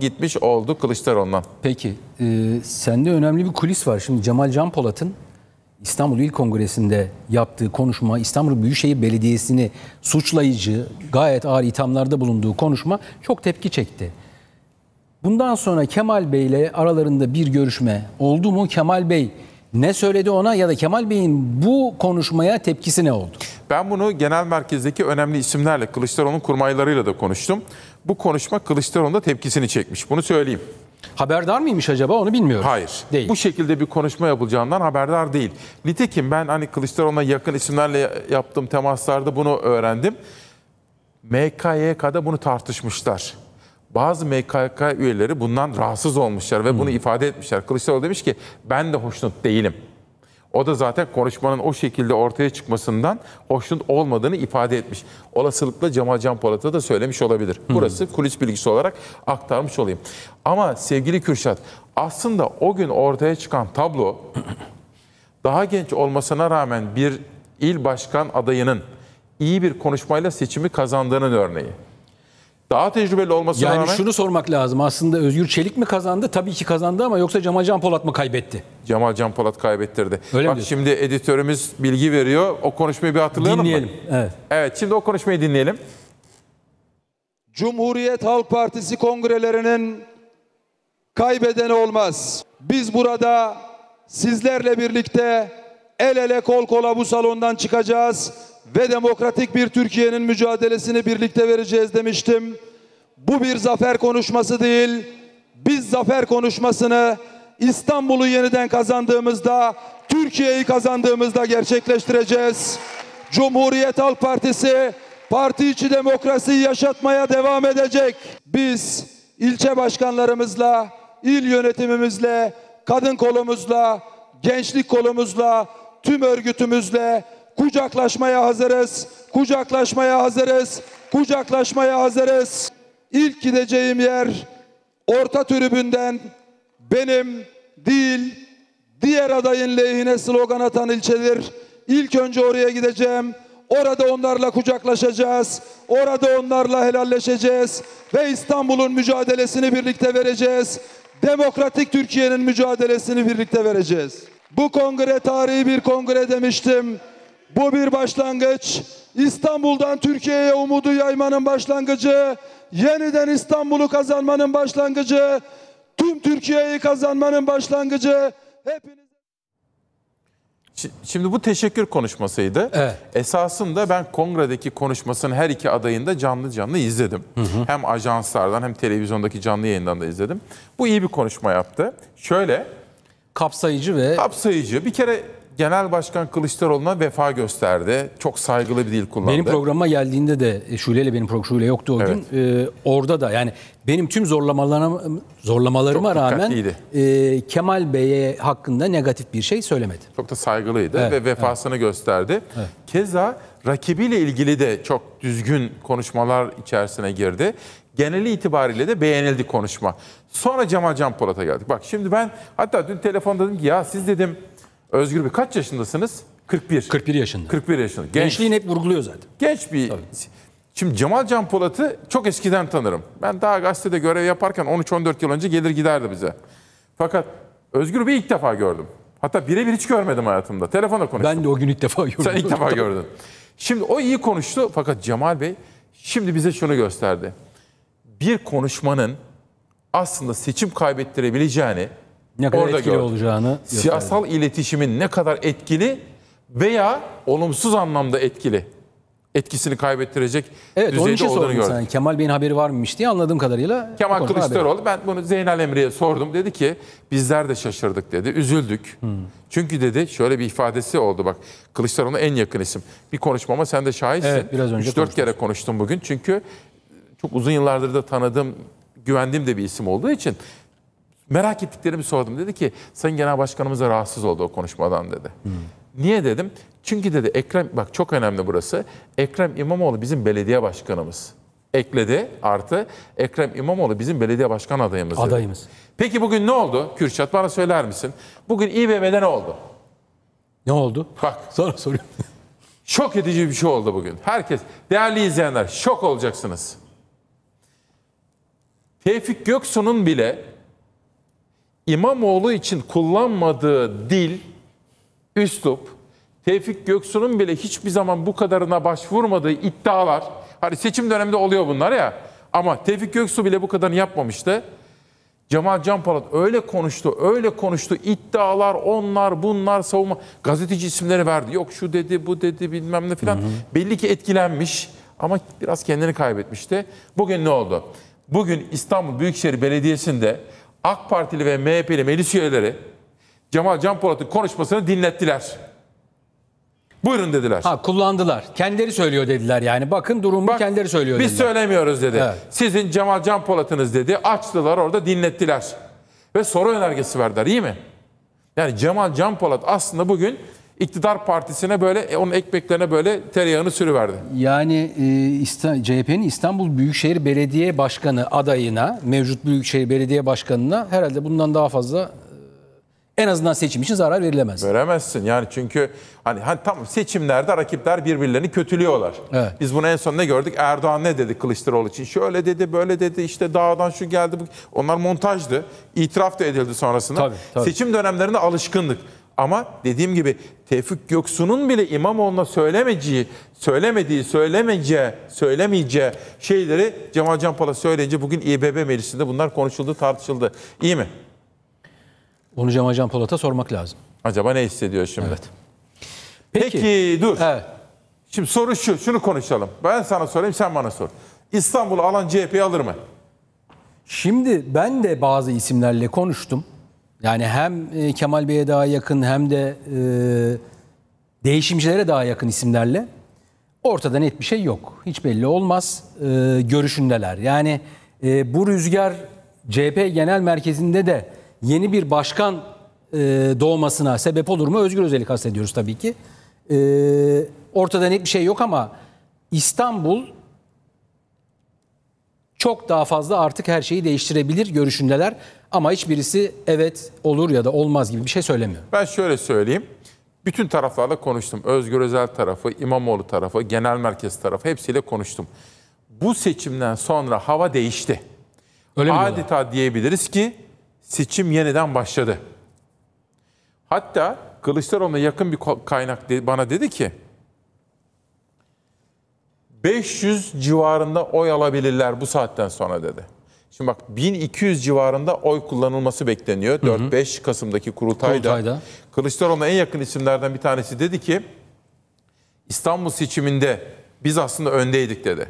gitmiş oldu Kılıçdaroğlu'ndan. Peki, e, sende önemli bir kulis var. Şimdi Cemal Can Polat'ın İstanbul İl Kongresi'nde yaptığı konuşma, İstanbul Büyükşehir Belediyesi'ni suçlayıcı, gayet ağır ithamlarda bulunduğu konuşma çok tepki çekti. Bundan sonra Kemal Bey ile aralarında bir görüşme oldu mu? Kemal Bey ne söyledi ona ya da Kemal Bey'in bu konuşmaya tepkisi ne oldu? Ben bunu genel merkezdeki önemli isimlerle, Kılıçdaroğlu'nun kurmaylarıyla da konuştum. Bu konuşma Kılıçdaroğlu'nda tepkisini çekmiş. Bunu söyleyeyim. Haberdar mıymış acaba onu bilmiyorum. Hayır. Değil. Bu şekilde bir konuşma yapılacağından haberdar değil. Nitekim ben hani Kılıçdaroğlu'na yakın isimlerle yaptığım temaslarda bunu öğrendim. MKYK'da bunu tartışmışlar. Bazı MKYK üyeleri bundan rahatsız olmuşlar ve bunu ifade etmişler. Kılıçdaroğlu demiş ki ben de hoşnut değilim. O da zaten konuşmanın o şekilde ortaya çıkmasından hoşnut olmadığını ifade etmiş. Olasılıkla Cemal Can Polat'a da söylemiş olabilir. Burası kulis bilgisi olarak aktarmış olayım. Ama sevgili Kürşat aslında o gün ortaya çıkan tablo daha genç olmasına rağmen bir il başkan adayının iyi bir konuşmayla seçimi kazandığının örneği. Daha tecrübeli olmasına Yani rağmen şunu sormak lazım. Aslında Özgür Çelik mi kazandı? Tabii ki kazandı ama yoksa Cemal Can Polat mı kaybetti? Cemal Can Polat kaybettirdi. Öyle mi Bak diyorsun? şimdi editörümüz bilgi veriyor. O konuşmayı bir hatırlayalım Dinleyelim. mı? Evet. Evet şimdi o konuşmayı dinleyelim. Cumhuriyet Halk Partisi kongrelerinin kaybedeni olmaz. Biz burada sizlerle birlikte el ele kol kola bu salondan çıkacağız ve demokratik bir Türkiye'nin mücadelesini birlikte vereceğiz demiştim. Bu bir zafer konuşması değil. Biz zafer konuşmasını İstanbul'u yeniden kazandığımızda, Türkiye'yi kazandığımızda gerçekleştireceğiz. Cumhuriyet Halk Partisi parti içi demokrasiyi yaşatmaya devam edecek. Biz ilçe başkanlarımızla, il yönetimimizle, kadın kolumuzla, gençlik kolumuzla, tüm örgütümüzle kucaklaşmaya hazırız. Kucaklaşmaya hazırız. Kucaklaşmaya hazırız. İlk gideceğim yer orta tribünden benim değil diğer adayın lehine slogan atan ilçedir. İlk önce oraya gideceğim. Orada onlarla kucaklaşacağız. Orada onlarla helalleşeceğiz. Ve İstanbul'un mücadelesini birlikte vereceğiz. Demokratik Türkiye'nin mücadelesini birlikte vereceğiz. Bu kongre tarihi bir kongre demiştim. Bu bir başlangıç. İstanbul'dan Türkiye'ye umudu yaymanın başlangıcı. Yeniden İstanbul'u kazanmanın başlangıcı. Tüm Türkiye'yi kazanmanın başlangıcı. Hepiniz Şi- Şimdi bu teşekkür konuşmasıydı. Evet. Esasında ben kongredeki konuşmasını her iki adayın da canlı canlı izledim. Hem ajanslardan hem televizyondaki canlı yayından da izledim. Bu iyi bir konuşma yaptı. Şöyle Kapsayıcı ve kapsayıcı bir kere Genel Başkan Kılıçdaroğlu'na vefa gösterdi. Çok saygılı bir dil kullandı. benim programıma geldiğinde de e, Şule ile benim program Şule yoktu o gün. E, orada da yani benim tüm zorlamalarıma zorlamalarıma rağmen e, Kemal Bey'e hakkında negatif bir şey söylemedi. Çok da saygılıydı Evet, ve vefasını gösterdi. Keza rakibiyle ilgili de çok düzgün konuşmalar içerisine girdi. Geneli itibariyle de beğenildi konuşma. Sonra Cemal Can Polat'a geldik. Bak şimdi ben hatta dün telefonda dedim ki ya siz dedim Özgür Bey kaç yaşındasınız? 41. 41 yaşında. 41 yaşında. Genç, Gençliğini hep vurguluyor zaten. genç bir... Şimdi Cemal Can Polat'ı çok eskiden tanırım. Ben daha gazetede görev yaparken 13-14 yıl önce gelir giderdi bize. Fakat Özgür Bey'i ilk defa gördüm. Hatta birebir hiç görmedim hayatımda. Telefonla konuştum. Ben de o gün ilk defa gördüm. Sen ilk defa gördün. Şimdi o iyi konuştu fakat Cemal Bey şimdi bize şunu gösterdi. Bir konuşmanın aslında seçim kaybettirebileceğini Ne kadar orada etkili gördüm. olacağını gösterdi. Siyasal iletişimin ne kadar etkili veya olumsuz anlamda etkili etkisini kaybettirecek Evet onun düzeyde için olduğunu sordum gördük. sana. Kemal Bey'in haberi var mıymış diye anladığım kadarıyla. Kemal haberi. Kılıçdaroğlu ben bunu Zeynel Emre'ye sordum. Dedi ki bizler de şaşırdık dedi. Üzüldük. Hmm. Çünkü dedi şöyle bir ifadesi oldu bak. Kılıçdaroğlu en yakın isim. Bir konuşmama sen de şahitsin. Evet, biraz önce 3-4 kere konuştum bugün. Çünkü çok uzun yıllardır da tanıdığım, güvendiğim de bir isim olduğu için merak ettiklerimi sordum. Dedi ki Sayın Genel Başkanımız da rahatsız oldu o konuşmadan dedi. Niye dedim? Çünkü dedi Ekrem, bak çok önemli burası. Ekrem İmamoğlu bizim belediye başkanımız. Ekledi artı Ekrem İmamoğlu bizim belediye başkan adayımız. dedi. Adayımız. Peki bugün ne oldu? Kürşat bana söyler misin? Bugün İBB'de ne oldu? Ne oldu? Bak Sonra soruyorum. şok edici bir şey oldu bugün. Herkes, değerli izleyenler şok olacaksınız. Tevfik Göksu'nun bile İmamoğlu için kullanmadığı dil, üslup, Tevfik Göksu'nun bile hiçbir zaman bu kadarına başvurmadığı iddialar, hani seçim döneminde oluyor bunlar ya, ama Tevfik Göksu bile bu kadarını yapmamıştı. Cemal Canpolat öyle konuştu, öyle konuştu. İddialar, onlar, bunlar, savunma. Gazeteci isimleri verdi. Yok şu dedi, bu dedi, bilmem ne filan. Belli ki etkilenmiş ama biraz kendini kaybetmişti. Bugün ne oldu? Bugün İstanbul Büyükşehir Belediyesi'nde AK Partili ve MHP'li meclis üyeleri Cemal Canpolat'ın konuşmasını dinlettiler. Buyurun dediler. Ha kullandılar. Kendileri söylüyor dediler yani. Bakın durumu Bak, kendileri söylüyor Biz dediler. söylemiyoruz dedi. Evet. Sizin Cemal Can Polat'ınız dedi. Açtılar orada dinlettiler. Ve soru önergesi verdiler iyi mi? Yani Cemal Can Polat aslında bugün iktidar partisine böyle e, onun ekmeklerine böyle tereyağını sürüverdi. Yani e, CHP'nin İstanbul Büyükşehir Belediye Başkanı adayına, mevcut Büyükşehir Belediye Başkanı'na herhalde bundan daha fazla e, en azından seçim için zarar verilemez. Veremezsin yani çünkü hani, hani tam seçimlerde rakipler birbirlerini kötülüyorlar. Evet. Biz bunu en son ne gördük? Erdoğan ne dedi Kılıçdaroğlu için? Şöyle dedi, böyle dedi, işte dağdan şu geldi. Onlar montajdı. İtiraf da edildi sonrasında. Tabii, tabii. Seçim dönemlerinde alışkındık. Ama dediğim gibi Tevfik Göksu'nun bile İmamoğlu'na söylemeyeceği, söylemediği, söylemeyeceği, söylemeyeceği şeyleri Cemal Can Polat söyleyince bugün İBB meclisinde bunlar konuşuldu, tartışıldı. İyi mi? Onu Cemal Can Polat'a sormak lazım. Acaba ne hissediyor şimdi? Evet. Peki, dur. Evet. Şimdi soru şu, şunu konuşalım. Ben sana sorayım, sen bana sor. İstanbul'u alan CHP'yi alır mı? Şimdi ben de bazı isimlerle konuştum. Yani hem e, Kemal Bey'e daha yakın hem de e, değişimcilere daha yakın isimlerle. Ortada net bir şey yok. Hiç belli olmaz. E, görüşündeler. Yani e, bu rüzgar CHP genel merkezinde de yeni bir başkan e, doğmasına sebep olur mu? Özgür Özel'i kastediyoruz tabii ki. E, ortada net bir şey yok ama İstanbul çok daha fazla artık her şeyi değiştirebilir görüşündeler. Ama hiçbirisi evet olur ya da olmaz gibi bir şey söylemiyor. Ben şöyle söyleyeyim. Bütün taraflarla konuştum. Özgür Özel tarafı, İmamoğlu tarafı, genel merkez tarafı hepsiyle konuştum. Bu seçimden sonra hava değişti. Öyle mi diyorlar? Adeta diyebiliriz ki seçim yeniden başladı. Hatta Kılıçdaroğlu'na yakın bir kaynak bana dedi ki 500 civarında oy alabilirler bu saatten sonra dedi. Şimdi bak 1200 civarında oy kullanılması bekleniyor. 4-5 Kasım'daki kurultayda. Kurultayda. Kılıçdaroğlu'na en yakın isimlerden bir tanesi dedi ki İstanbul seçiminde biz aslında öndeydik dedi.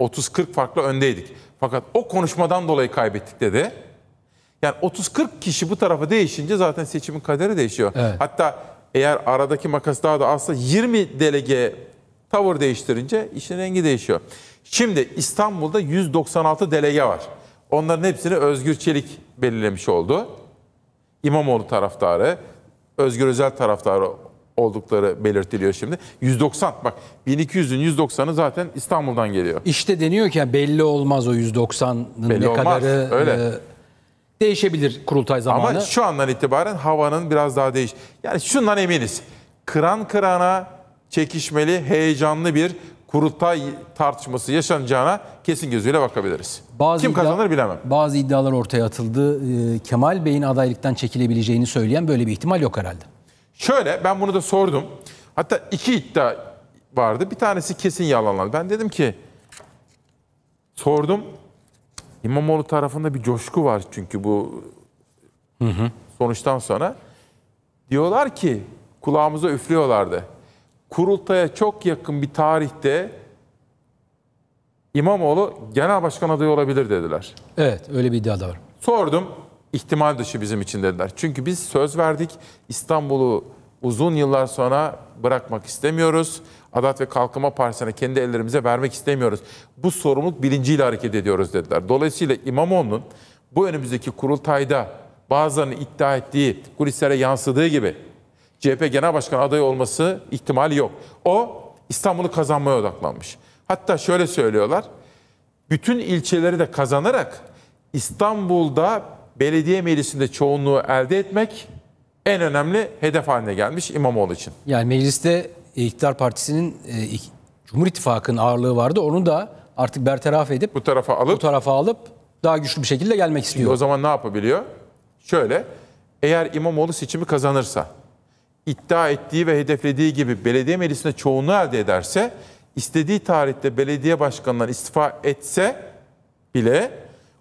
30-40 farklı öndeydik. Fakat o konuşmadan dolayı kaybettik dedi. Yani 30-40 kişi bu tarafa değişince zaten seçimin kaderi değişiyor. Evet. Hatta eğer aradaki makas daha da azsa 20 delege tavır değiştirince işin rengi değişiyor. Şimdi İstanbul'da 196 delege var. Onların hepsini Özgür Çelik belirlemiş oldu. İmamoğlu taraftarı, Özgür Özel taraftarı oldukları belirtiliyor şimdi. 190 bak 1200'ün 190'ı zaten İstanbul'dan geliyor. İşte deniyor ki belli olmaz o 190'ın Belli ne olmaz, kadarı öyle. e, değişebilir kurultay zamanı. Ama şu andan itibaren havanın biraz daha değiş. Yani şundan eminiz. Kıran kırana çekişmeli, heyecanlı bir kurultay tartışması yaşanacağına kesin gözüyle bakabiliriz. Kim iddia- kazanır bilemem. Bazı iddialar ortaya atıldı. E, Kemal Bey'in adaylıktan çekilebileceğini söyleyen böyle bir ihtimal yok herhalde. Şöyle ben bunu da sordum. Hatta iki iddia vardı. Bir tanesi kesin yalanlandı. Ben dedim ki sordum. İmamoğlu tarafında bir coşku var çünkü bu sonuçtan sonra. Diyorlar ki kulağımıza üflüyorlardı. Kurultaya çok yakın bir tarihte İmamoğlu genel başkan adayı olabilir dediler. Evet öyle bir iddia da var. Sordum. ihtimal dışı bizim için dediler. Çünkü biz söz verdik. İstanbul'u uzun yıllar sonra bırakmak istemiyoruz. Adalet ve Kalkınma Partisi'ne kendi ellerimize vermek istemiyoruz. Bu sorumluluk bilinciyle hareket ediyoruz dediler. Dolayısıyla İmamoğlu'nun bu önümüzdeki kurultayda bazılarının iddia ettiği kulislere yansıdığı gibi CHP Genel Başkanı adayı olması ihtimali yok. O İstanbul'u kazanmaya odaklanmış. Hatta şöyle söylüyorlar bütün ilçeleri de kazanarak İstanbul'da belediye meclisinde çoğunluğu elde etmek en önemli hedef haline gelmiş İmamoğlu için. Yani mecliste iktidar partisinin e, Cumhur İttifakı'nın ağırlığı vardı. Onu da artık bertaraf edip Bu tarafa bu alıp tarafa alıp daha güçlü bir şekilde gelmek istiyor. O zaman ne yapabiliyor? Şöyle, eğer İmamoğlu seçimi kazanırsa, iddia ettiği ve hedeflediği gibi belediye meclisinde çoğunluğu elde ederse, istediği tarihte belediye başkanından istifa etse bile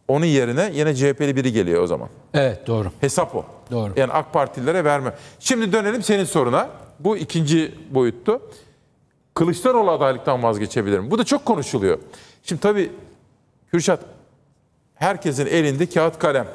onun yerine yine CHP'li biri geliyor o zaman. Evet doğru. Hesap o. Doğru. Yani AK Partililere verme. Şimdi dönelim senin soruna. Bu ikinci boyuttu. Kılıçdaroğlu adaylıktan vazgeçebilir mi? Bu da çok konuşuluyor. Şimdi tabii Kürşat herkesin elinde kağıt kalem.